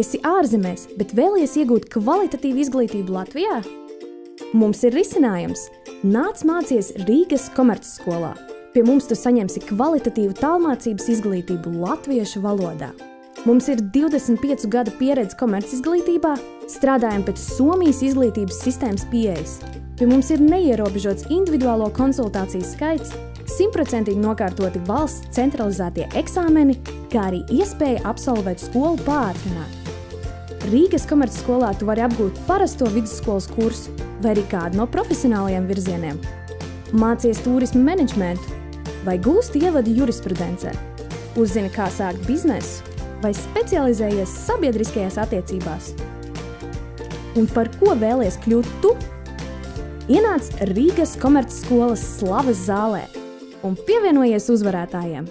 Esi ārzemēs, bet vēlies iegūt kvalitatīvu izglītību Latvijā? Mums ir risinājums. Nāc mācies Rīgas komercskolā. Pie mums tu saņemsi kvalitatīvu tālmācības izglītību latviešu valodā. Mums ir 25 gadu pieredze komercizglītībā, strādājam pēc Somijas izglītības sistēmas pieejas. Pie mums ir neierobežots individuālo konsultāciju skaits, simtprocentīgi nokārtoti valsts centralizētie eksāmeni, kā arī iespēja absolvēt skolu pātrināt. Rīgas komercskolā tu vari apgūt parasto vidusskolas kursu vai arī kādu no profesionālajiem virzieniem. Mācies turismu menedžmentu vai gūsti ievadu jurisprudencē. Uzzini, kā sākt biznesu vai specializējies sabiedriskajās attiecībās. Un par ko vēlies kļūt tu? Ienāc Rīgas komercskolas slavas zālē un pievienojies uzvarētājiem!